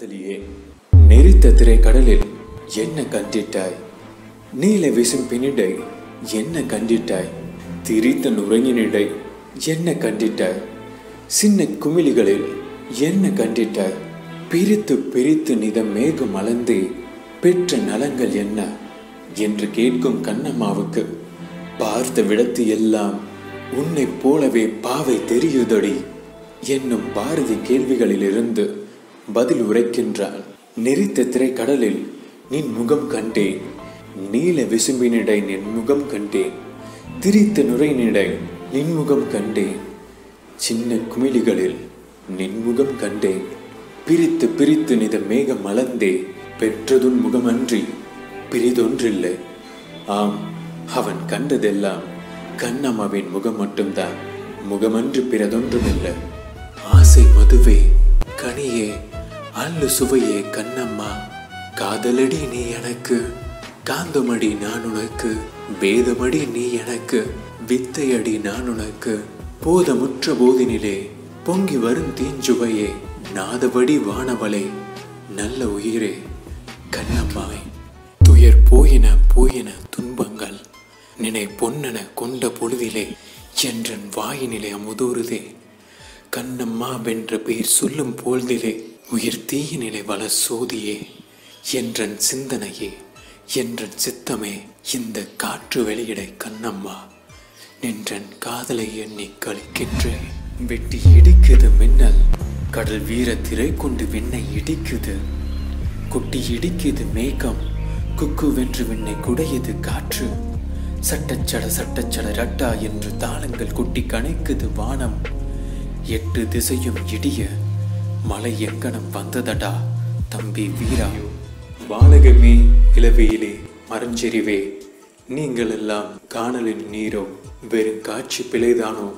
காதலியே நெறித்த திரை கடலில் என்ன கண்டிட்டாய்? நீல விசும் பின்னிடை என்ன கண்டிட்டாய்? திரித்த நுரையினிடை என்ன கண்டிட்டாய்? சின்ன குமிழிகளில் என்ன கண்டிட்டாய்? பிரித்து பிரித்து நிதம் மேகம் அளந்து பெற்ற நலங்கள் என்ன? என்று கேட்கும் கண்ணம்மாவுக்கு பார்த்த விடத்து எல்லாம் உன்னைப் போலவே பாவை தெரியுதடி? என்னும் பாரதி கேள்விகளிலிருந்து பதில் உரைக்கின்றாள். நெறித்த திரைக்கடலில் நின் முகம் கண்டேன். நீல விசும்பினிடை நின் முகம் கண்டேன். திரித்த நுரையினிடை நின் முகம் கண்டேன். சின்ன குமிழிகளில் நின்முகம் கண்டேன். பிரித்து பிரித்து நித மேகம் மலர்ந்தே. பெற்றதுன் முகமன்றி பிரிதொன்றில்லை. ஆம் அவன் கண்டதெல்லாம் கண்ணம்மாவின் முகம் மட்டும்தான். முகமன்று பிறதொன்றுமில்லை. ஆசை மதுவே கனியே அல்லு சுவையே கண்ணம்மா. காதலடி நீ எனக்கு. காந்தமடி நான் உனக்கு. வேதமடி நீ எனக்கு. வித்தையடி நான் உனக்கு. போதமுற்ற போதினிலே பொங்கி வரும் தீஞ்சுவையே. நாதபடி வானவளே நல்ல உயிரே. கண்ணம்மாவை துயர் போயின போயின துன்பங்கள். நினை பொன்னென கொண்ட பொழுதிலே என்றன் வாயினிலே அமுதூறுதே. கண்ணம்மா வென்ற பெயர் சொல்லும் பொழுதிலே உயிர் தீயினிலே வள சோதியே என்றன் சிந்தனையே என்றன் சித்தமே இந்த காற்று வெளியிடை கண்ணம்மா நின்றன் காதலை எண்ணி கழிக்கின்றேன் வெட்டி இடிக்குது மின்னல் கடல் வீர திரை கொண்டு விண்ணை இடிக்குது. கொட்டி இடிக்குது மேகம் குக்கு வென்று விண்ணை குடையுது காற்று. சட்டச்சட சட்டச்சட ரட்டா என்று தாளங்கள் கொட்டி கணைக்குது வானம். எட்டு திசையும் இடிய மலை எங்கனம் வந்ததடா தம்பி வீரா. வானகமே இளவையிலே மரஞ்செறிவே நீங்கள் எல்லாம் காணலின் நீரோ வெறும் காட்சி பிழைதானோ?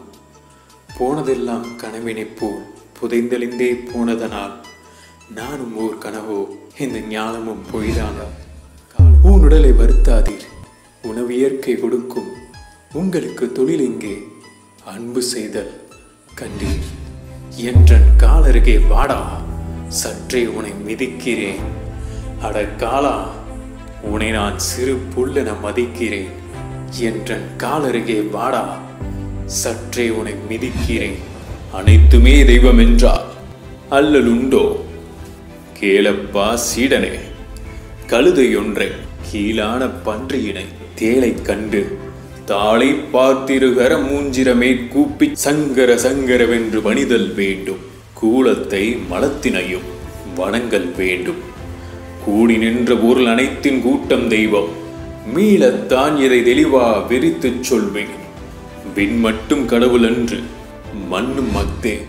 போனதெல்லாம் கனவினைப் போல் புதைந்தழிந்தே போனதனால் நானும் ஓர் கனவோ இந்த ஞானமும் பொய்தானா? உன் உடலை வருத்தாதீர் உணவு இயற்கை கொடுக்கும் உங்களுக்கு தொழில் இங்கே அன்பு செய்தல் கண்டீர். என்றன் காலருகே வாடா சற்றே உன்னை மிதிக்கிறேன். அட காலா உன்னை நான் சிறு புல்லென மதிக்கிறேன். என்றன் காலருகே வாடா சற்றே உன்னை மிதிக்கிறேன். அனைத்துமே தெய்வம் என்றால் அல்லல் உண்டோ கேளப்பா சீடனே கழுதையொன்றை கீழான பன்றியினை தேலை கண்டு தாளை பார்த்திருகர மூஞ்சிரமே கூப்பி சங்கர சங்கரவென்று வணிதல் வேண்டும். கூலத்தை மலத்தினையும் வணங்கல் வேண்டும். கூடி நின்ற பொருள் அனைத்தின் கூட்டம் தெய்வம். மீளத்தான் இதை தெளிவா விரித்துச் சொல்வேன். விண் மட்டும் கடவுள் அன்று மண்ணும் மக்தே.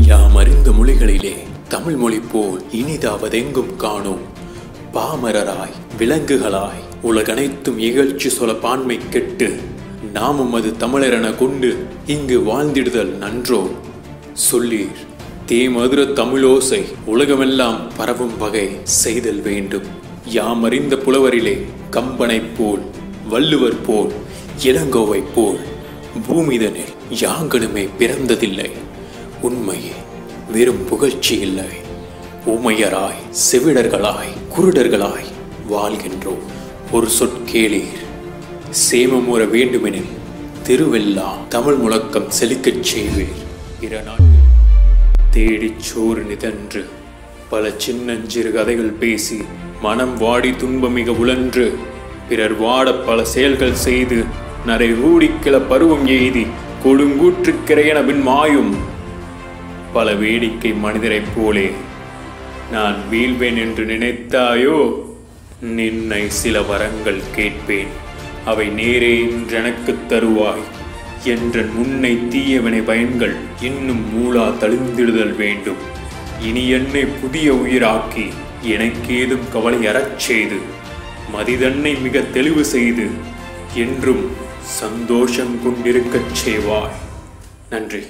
யாம் அறிந்த மொழிகளிலே தமிழ் மொழி போல் இனிதாவதெங்கும் காணோம். பாமரராய் விலங்குகளாய் உலகனைத்தும் இகழ்ச்சி சொல பான்மை கெட்டு நாமும் அது தமிழரென கொண்டு இங்கு வாழ்ந்திடுதல் நன்றோ சொல்லீர் தேமதுர தமிழோசை உலகமெல்லாம் பரவும் வகை செய்தல் வேண்டும். யாமறிந்த புலவரிலே கம்பனைப் போல் வள்ளுவர் போல் இளங்கோவைப் போல் பூமிதனில் யாங்களுமே பிறந்ததில்லை. உண்மையே வெறும் புகழ்ச்சி இல்லை. உமையராய் செவிடர்களாய் குருடர்களாய் வாழ்கின்றோம். ஒரு சொற்கேளீர் சேமமுற வேண்டுமெனில் திருவெல்லாம் தமிழ் முழக்கம் செழிக்கச் செய்வீர். இர தேடிச் சோறு நிதன்று பல சின்னஞ்சிறு கதைகள் பேசி மனம் வாடி துன்பமிக உழன்று பிறர் வாட பல செயல்கள் செய்து நரை ரூடிக்கிள பருவம் எய்தி கொடுங்கூற்றுக்கிறையன பின் மாயும். பல வேடிக்கை மனிதரைப் போலே நான் வீழ்வேன் என்று நினைத்தாயோ? நின்னை சில வரங்கள் கேட்பேன். அவை நேரே என்றெனக்குத் தருவாய். என்ற முன்னை தீயவனை பயன்கள் இன்னும் மூலா தழுந்திடுதல் வேண்டும். இனி என்னை புதிய உயிராக்கி எனக்கேதும் கவலை அறச் செய்து மதிதன்னை மிக தெளிவு செய்து என்றும் சந்தோஷம் கொண்டிருக்கச் செய்வாய். நன்றி.